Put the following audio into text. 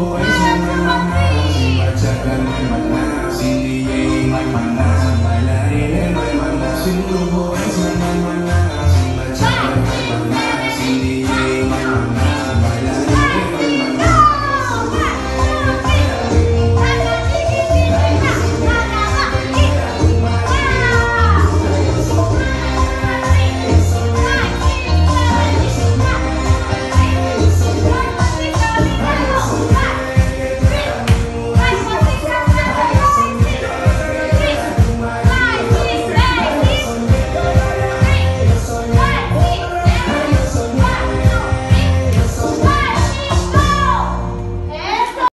mỗi em may mắn mà chẳng là may mắn nào xin đi dây may mắn nào lại là đi đến may mắn nào xin